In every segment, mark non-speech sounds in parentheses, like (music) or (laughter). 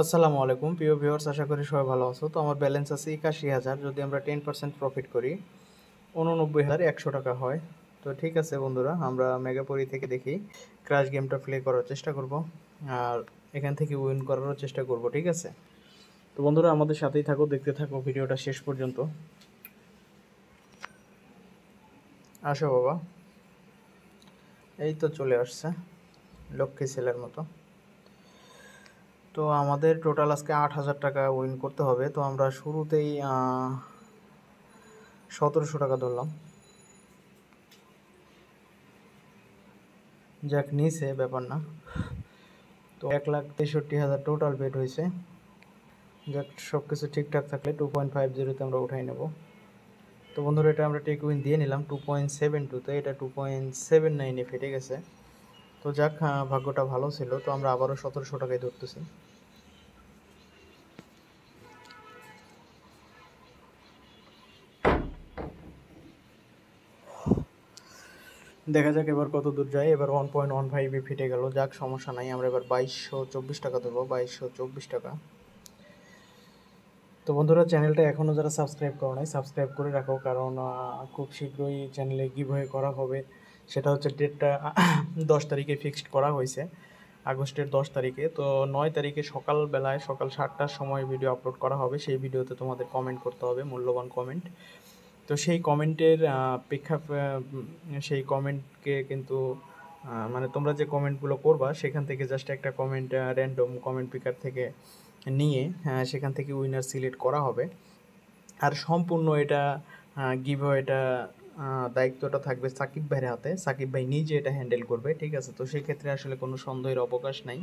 আসসালামু আলাইকুম। প্রিয় ভিউয়ার্স, আশা করি সবাই ভালো আছো। তো আমার ব্যালেন্স আছে একাশি হাজার। যদি আমরা টেন পার্সেন্ট প্রফিট করি, উননব্বই হাজার একশো টাকা হয়। তো ঠিক আছে বন্ধুরা, আমরা মেগাপরি থেকে দেখি, ক্রাশ গেমটা প্লে করার চেষ্টা করব আর এখান থেকে উইন করারও চেষ্টা করব, ঠিক আছে? তো বন্ধুরা, আমাদের সাথেই থাকো, দেখতে থাকো ভিডিওটা শেষ পর্যন্ত। আসো বাবা। এই তো চলে আসছে, লক্ষ্মী ছেলের মতো। তো আমাদের টোটাল আজকে আট হাজার টাকা উইন করতে হবে। তো আমরা শুরুতেই সতেরোশো টাকা ধরলাম। যাক, নিছে, ব্যাপার না। তো এক লাখ তেষট্টি হাজার টোটাল বেড হয়েছে। যাক সব কিছু ঠিকঠাক থাকলে টু পয়েন্ট ফাইভ জিরোতে আমরা উঠাই নেব। তো বন্ধুরা, এটা আমরা টেক উইন দিয়ে নিলাম টু পয়েন্ট সেভেন টুতে এটা টু পয়েন্ট সেভেন নাইনে ফেটে গেছে। তো যাক ভাগ্যটা ভালো ছিল। তো আমরা আবারও সতেরোশো টাকায় ধরতেছি। দেখা যাক এবার কত দূর যায়। এবার ওয়ান পয়েন্ট ওয়ান ফাইভে ফিটে গেল। যাক, সমস্যা নাই। আমরা এবার বাইশশো চব্বিশ টাকা দেবো। বাইশশো চব্বিশ টাকা। তো বন্ধুরা চ্যানেলটা এখনও যারা সাবস্ক্রাইব করো নাই সাবস্ক্রাইব করে রাখো। কারণ খুব শীঘ্রই চ্যানেলে গিভওয়ে করা হবে। সেটা হচ্ছে ডেটটা (coughs) দশ তারিখে ফিক্সড করা হয়েছে। আগস্টের দশ তারিখে। তো নয় তারিখে সকালবেলায় সকাল সাতটার সময় ভিডিও আপলোড করা হবে। সেই ভিডিওতে তোমাদের কমেন্ট করতে হবে, মূল্যবান কমেন্ট তো সেই কমেন্টের প্রেক্ষা সেই কমেন্টকে কিন্তু মানে তোমরা যে কমেন্টগুলো করবা, সেখান থেকে জাস্ট একটা কমেন্ট র্যান্ডম কমেন্ট পিকার থেকে নিয়ে সেখান থেকে উইনার সিলেক্ট করা হবে। আর সম্পূর্ণ এটা গিভ এটা দায়িত্বটা থাকবে সাকিব ভাইয়ের হাতে। সাকিব ভাই নিজে এটা হ্যান্ডেল করবে, ঠিক আছে? তো সেক্ষেত্রে আসলে কোনো সন্দেহের অবকাশ নাই।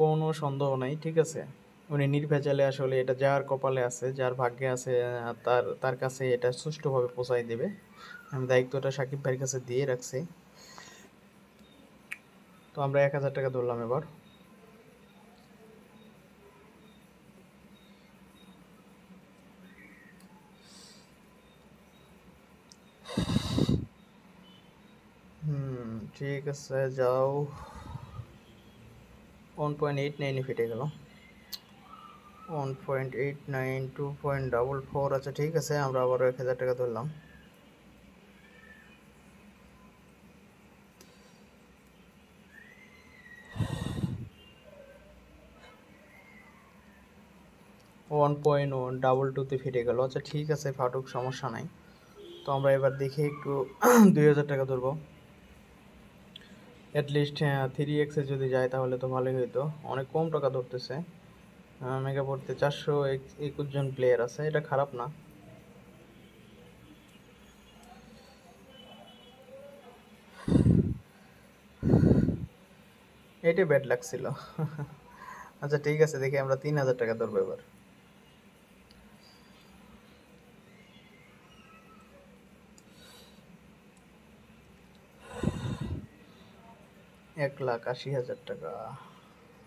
কোনো সন্দেহ নাই, ঠিক আছে? উনি নির্ভেজালে আসলে এটা যার কপালে আছে, যার ভাগ্যে আছে তার তার কাছে এটা সুষ্ঠুভাবে পৌঁছাই দেবে। আমি দায়িত্বটা সাকিব ভাইয়ের কাছে দিয়ে রাখছি। তো আমরা এক হাজার টাকা ধরলাম এবার। হুম, ঠিক আছে, যাও। ওয়ান পয়েন্ট এইট নাইনে ফেটে গেল one point eight nine two point double four আচ্ছা ঠিক আছে, আমরা আবারও এক হাজার টাকা ধরলাম। ওয়ান পয়েন্ট ওয়ান ডাবল টুতে ফেটে গেল। আচ্ছা ঠিক আছে, ফাটুক, সমস্যা নাই। তো আমরা এবার দেখে একটু (clears throat) দুই হাজার টাকা ধরবো। অ্যাটলিস্ট থ্রি এক্সে যদি যায় তাহলে তো ভালোই হইতো। অনেক কম টাকা ধরতেছে। মেগা পড়তে চারশো একুশ জন প্লেয়ার আছে, এটা খারাপ না। এটাই ব্যাড লাগছিল। আচ্ছা ঠিক আছে, দেখি আমরা তিন হাজার টাকা ধরবো এবার। এক লাখ আশি হাজার টাকা।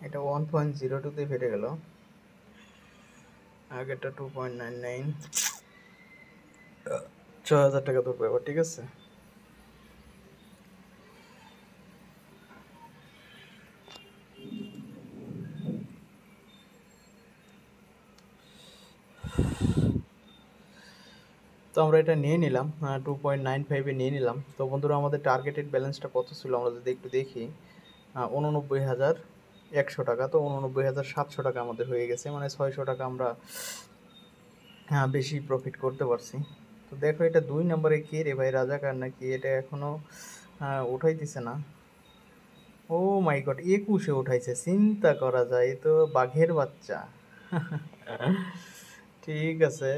এটা ওয়ান পয়েন্ট জিরো টুতে ফেটে গেল। আগেরটা টু পয়েন্ট নাইন নাইন ছ হাজার টাকা ধরবো এবার, ঠিক আছে? তো আমরা এটা নিয়ে নিলাম টু পয়েন্ট নাইন ফাইভে নিয়ে নিলাম। তো বন্ধুরা, আমাদের টার্গেটেড ব্যালেন্সটা কত ছিল আমরা যদি একটু দেখি উননব্বই হাজার একশো টাকা তো উননব্বই হাজার সাতশো টাকা আমাদের হয়ে গেছে মানে ছয়শো টাকা আমরা বেশি প্রফিট করতে পারছি। তো দেখো এটা দুই নম্বরে কে রে ভাই রাজাকার নাকি? এটা এখনও উঠাইতেছে না। ও মাই গড একুশে উঠাইছে চিন্তা করা যায় তো বাঘের বাচ্চা। (laughs) ঠিক আছে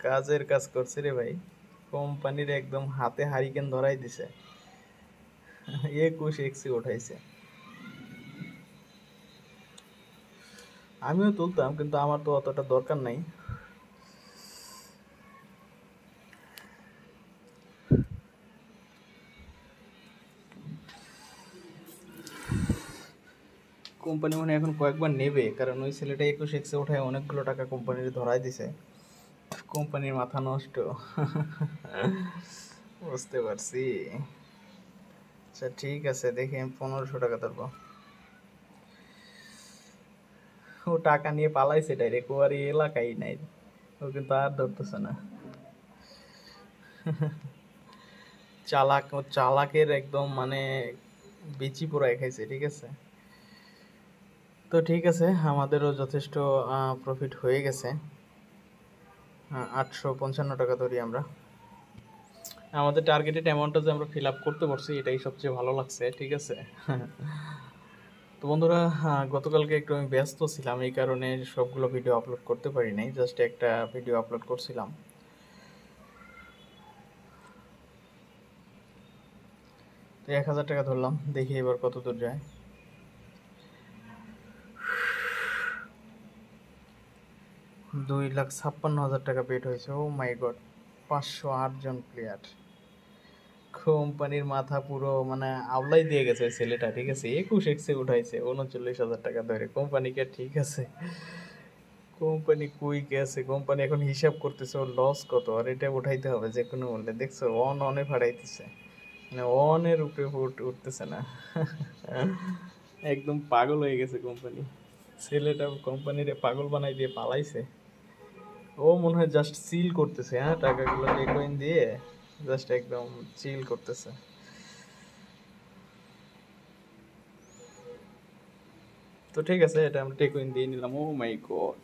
কাজের কাজ করছে রে ভাই। কোম্পানির একদম হাতে হারিকেন ধরাই দিছে। একুশ এক্সি উঠাইছে। আমিও তুলতাম, কিন্তু আমার তো অতটা দরকার নাই। কোম্পানি মনে এখন কয়েকবার নেবে, কারণ ওই ছেলেটা একুশ এক্সে ওঠায় অনেকগুলো টাকা কোম্পানির ধরাই দিছে। কোম্পানির মাথা নষ্ট। বুঝতে পারছি। আচ্ছা ঠিক আছে, দেখি আমি পনেরোশো টাকা ধরবো। ও টাকা নিয়ে পালাইছে ডাইরেক্ট ও আর এলাকায় নাই। ও কিন্তু আর ধরতেছে না। চালাক, ও চালাকের একদম মানে বেচি পুরাই খাইছে, ঠিক আছে? তো ঠিক আছে, আমাদেরও যথেষ্ট প্রফিট হয়ে গেছে। আটশো পঞ্চান্ন টাকা ধরি আমরা। আমাদের টার্গেটেড অ্যামাউন্টটা যে আমরা ফিল আপ করতে পারছি, এটাই সবচেয়ে ভালো লাগছে, ঠিক আছে? তো বন্ধুরা গতকালকে একটু আমি ব্যস্ত ছিলাম, এই কারণে সবগুলো ভিডিও আপলোড করতে পারি নাই জাস্ট একটা ভিডিও আপলোড করছিলাম। তো এক হাজার টাকা ধরলাম, দেখি এবার কত দূর যায়। দুই লাখ ছাপ্পান্ন হাজার টাকা পেড হয়েছে ও মাই গড পাঁচশো আট জন প্লেয়ার কোম্পানির মাথা পুরো মানে আওলাই দিয়ে গেছে ছেলেটা, ঠিক আছে? একুশ এক্সে উঠাইছে, উনচল্লিশ হাজার টাকা ধরে। কোম্পানিকে ঠিক আছে? কোম্পানি কুইক আছে? কোম্পানি এখন হিসাব করতেছে ওর লস কত? আর এটা উঠাইতে হবে যে কোনো মূল্যে। দেখছ অন অনে ভাড়াইতেছে মানে অনের উপরে উঠ- উঠতেছে না। একদম পাগল হয়ে গেছে কোম্পানি। ছেলেটা কোম্পানিরে পাগল বানাই দিয়ে পালাইছে। ও মনে হয় জাস্ট সিল করতেছে হ্যাঁ টাকাগুলো রেকয়েন দিয়ে। জাস্ট একদম চিল করতেছে। তো ঠিক আছে, এটা আমরা টেকুইন দিয়ে নিলাম। ও মাই গড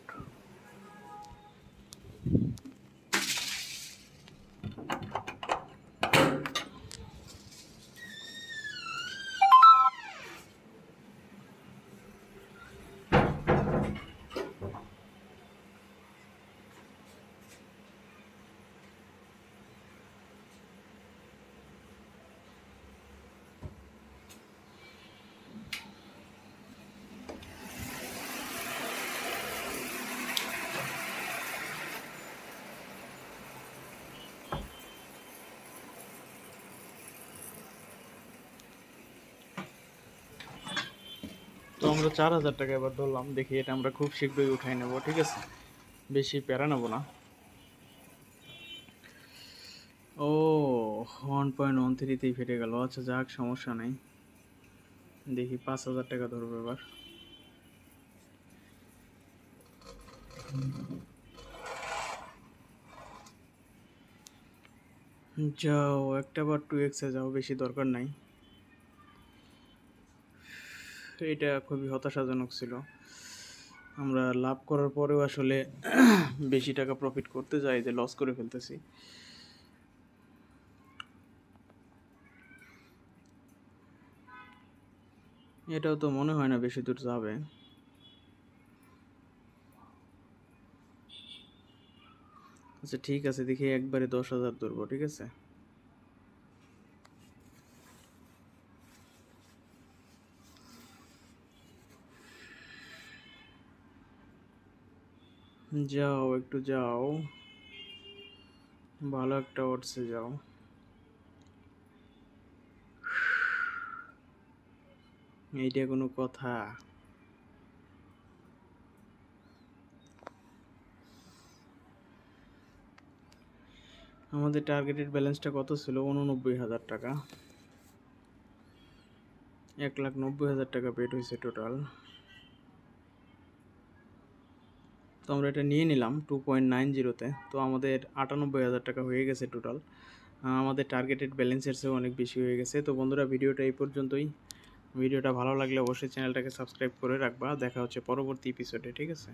তো আমরা চার হাজার টাকা এবার ধরলাম। দেখি এটা আমরা খুব শীঘ্রই উঠাই নেব, ঠিক আছে? বেশি প্যারা নেব না। ও ওয়ান পয়েন্ট ওয়ান থ্রিতেই ফেটে গেল। আচ্ছা যাক, সমস্যা নাই। দেখি, পাঁচ হাজার টাকা ধরবো এবার। যাও, একটা বার টু এক্সে যাও, বেশি দরকার নাই। এটা খুবই হতাশাজনক ছিল। আমরা লাভ করার পরেও আসলে বেশি টাকা প্রফিট করতে যাই যে লস করে ফেলতেছি। এটাও তো মনে হয় না বেশি দূর যাবে। আচ্ছা ঠিক আছে, দেখি একবারে দশ হাজার ধরবো, ঠিক আছে? যাও, একটু যাও। ভালো একটা ওটসে যাও। এইটা কোনো কথা। আমাদের টার্গেটেড ব্যালেন্সটা কত ছিল? উননব্বই হাজার টাকা। এক লাখ নব্বই হাজার টাকা পেড হয়েছে টোটাল তো আমরা এটা নিয়ে নিলাম টু পয়েন্ট নাইন জিরোতে। তো আমাদের আটানব্বই হাজার টাকা হয়ে গেছে টোটাল আমাদের টার্গেটেড ব্যালেন্সের চেয়েও অনেক বেশি হয়ে গেছে। তো বন্ধুরা, ভিডিওটা এই পর্যন্তই। ভিডিওটা ভালো লাগলে অবশ্যই চ্যানেলটাকে সাবস্ক্রাইব করে রাখবা। দেখা হচ্ছে পরবর্তী এপিসোডে ঠিক আছে?